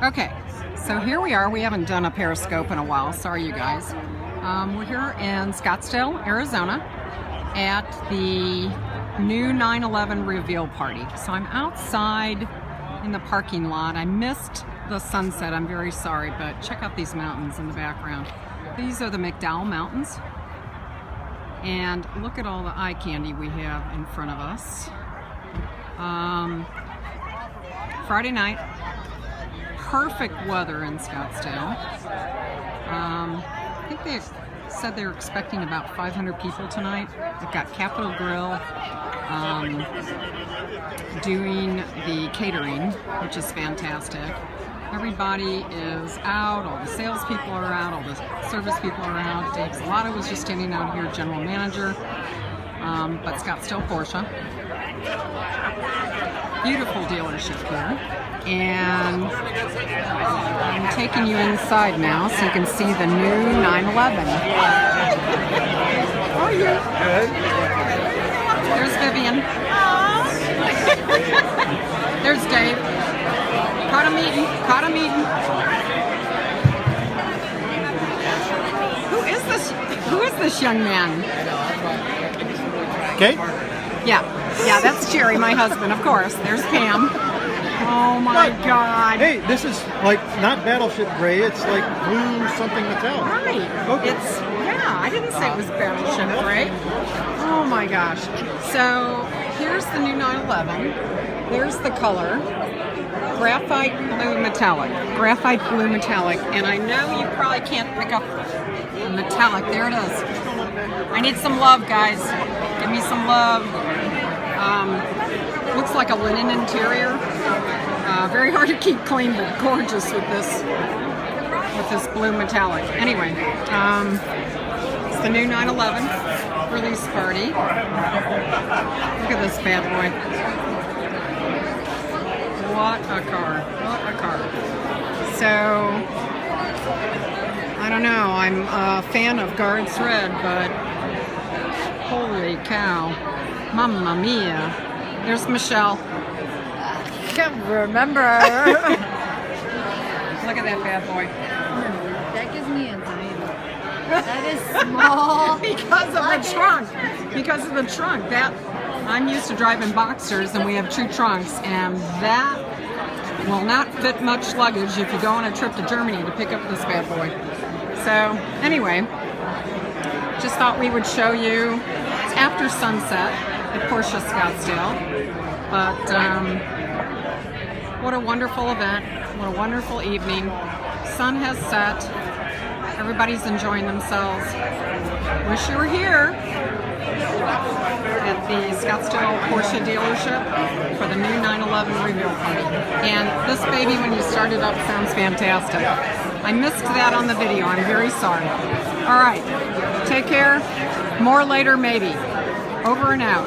Okay, so here we are. We haven't done a Periscope in a while. Sorry, you guys. Um, we're here in Scottsdale, Arizona at the new 9-11 reveal party. So I'm outside in the parking lot. I missed the sunset. I'm very sorry, but check out these mountains in the background. These are the McDowell Mountains. And look at all the eye candy we have in front of us. Um, Friday night, perfect weather in Scottsdale. Um, I think they said they were expecting about 500 people tonight. They've got Capital Grille um, doing the catering, which is fantastic. Everybody is out, all the salespeople are out, all the service people are out. Dave Zalato was just standing out here, general manager. Um, but Scottsdale Porsche. Beautiful dealership here and I'm taking you inside now so you can see the new 911. How are you? Good. There's Vivian. There's Dave. Caught him eating. Caught him eating. Who is this? Who is this young man? Okay. Yeah. Yeah, that's Jerry, my husband, of course. There's Pam. Oh my but, God! Hey, this is like not battleship gray. It's like blue something metallic. Right. Okay. It's yeah. I didn't say it was battleship gray. Oh my gosh! So here's the new 911. There's the color. Graphite blue metallic. Graphite blue metallic. And I know you probably can't pick up the metallic. There it is. I need some love, guys. Give me some love. Um, looks like a linen interior. Uh, very hard to keep clean, but gorgeous with this with this blue metallic. Anyway, um, it's the new 911 release party. Look at this bad boy. What a car. What a car. So, I don't know. I'm a fan of Guards Red, but holy cow. Mamma mia. There's Michelle. Can't remember. Look at that bad boy. That gives me anxiety. That is small. because of the trunk. Because of the trunk. That I'm used to driving Boxsters and we have two trunks and that will not fit much luggage if you go on a trip to Germany to pick up this bad boy. So anyway, just thought we would show you. After sunset at Porsche Scottsdale. But um, what a wonderful event. What a wonderful evening. Sun has set. Everybody's enjoying themselves. Wish you were here at the Scottsdale Porsche dealership for the new 911 reveal party. And this baby, when you start it up, sounds fantastic. I missed that on the video. I'm very sorry. All right. Take care. More later, maybe. Over and out.